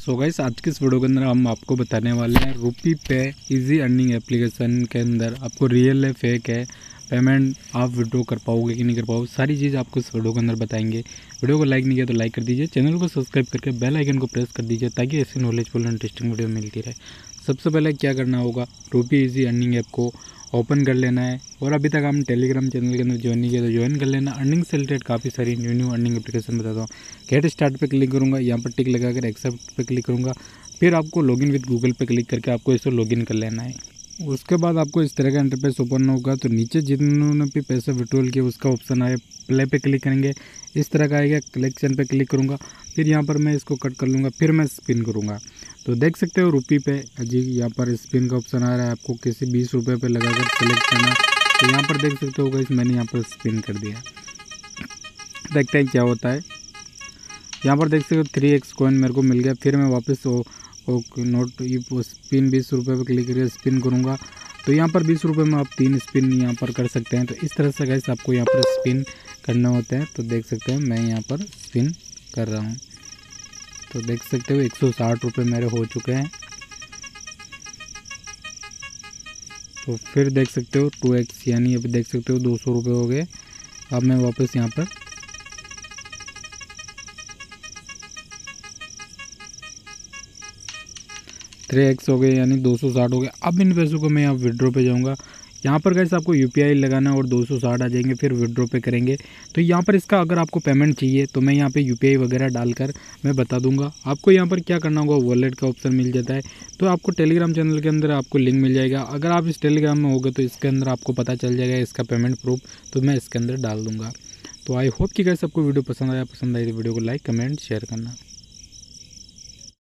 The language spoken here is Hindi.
सो गाइस आज के इस वीडियो के अंदर हम आपको बताने वाले हैं रूपी पे इजी अर्निंग एप्लीकेशन के अंदर आपको रियल है फेक है पेमेंट आप विड्रो कर पाओगे कि नहीं कर पाओगे, सारी चीज़ आपको इस वीडियो के अंदर बताएँगे। वीडियो को लाइक नहीं किया तो लाइक कर दीजिए चैनल को सब्सक्राइब करके बेल आइकन को प्रेस कर दीजिए ताकि ऐसी नॉलेजफुल इंटरेस्टिंग वीडियो मिलती रहे। सबसे पहले क्या करना होगा? रूपी इजी अर्निंग ऐप को ओपन कर लेना है। और अभी तक हम टेलीग्राम चैनल के अंदर ज्वाइन नहीं किया तो ज्वाइन कर लेना। अर्निंग से रिलेटेड काफ़ी सारी न्यू न्यू अर्निंग एप्लीकेशन बताता हूँ। गेट स्टार्ट पे क्लिक करूँगा। यहाँ पर टिक लगाकर एक्सेप्ट पे क्लिक करूँगा। फिर आपको लॉगिन विद गूगल पे क्लिक करके आपको इसे लॉगिन कर लेना है। उसके बाद आपको इस तरह का इंटरफेस ओपन होगा। तो नीचे जिन्होंने भी पैसा विड्रॉल किया उसका ऑप्शन आए प्ले पे क्लिक करेंगे। इस तरह का आएगा कलेक्शन पे क्लिक करूँगा, फिर यहाँ पर मैं इसको कट कर लूँगा, फिर मैं स्पिन करूँगा। तो देख सकते हो रुपी पे जी यहाँ पर स्पिन का ऑप्शन आ रहा है, आपको किसी बीस रुपये पे लगाकर सेलेक्ट करना। तो यहाँ पर देख सकते हो इस मैंने यहाँ पर स्पिन कर दिया। देखते हैं क्या होता है। यहाँ पर देख सकते हो थ्री एक्स कॉइन मेरे को मिल गया, फिर मैं वापस वो नोट स्पिन बीस रुपये पर क्लिक करके स्पिन करूँगा। तो यहाँ पर बीस रुपये में आप तीन स्पिन यहाँ पर कर सकते हैं। तो इस तरह से गैस आपको यहाँ पर स्पिन करना होता है। तो देख सकते हैं, मैं यहाँ पर स्पिन कर रहा हूँ। तो देख सकते हो, एक सौ साठ रुपये मेरे हो चुके हैं। तो फिर देख सकते हो टू एक्स यानी अभी देख सकते हो, दो सौ रुपये हो गए। अब मैं वापस यहाँ पर थ्री एक्स हो गए, यानी दो सौ साठ हो गए। अब इन पैसों को मैं यहाँ विड्रॉ पे जाऊँगा। यहाँ पर कैसे आपको यूपीआई लगाना और दो सौ साठ आ जाएँगे, फिर विड्रॉ पे करेंगे। तो यहाँ पर इसका अगर आपको पेमेंट चाहिए तो मैं यहाँ पे यूपीआई वगैरह डालकर मैं बता दूँगा। आपको यहाँ पर क्या करना होगा वॉलेट का ऑप्शन मिल जाता है। तो आपको टेलीग्राम चैनल के अंदर आपको लिंक मिल जाएगा। अगर आप इस टेलीग्राम में होगे तो इसके अंदर आपको पता चल जाएगा इसका पेमेंट प्रूफ तो मैं इसके अंदर डाल दूँगा। तो आई होप कि कैसे आपको वीडियो पसंद आया। पसंद आई तो वीडियो को लाइक कमेंट शेयर करना।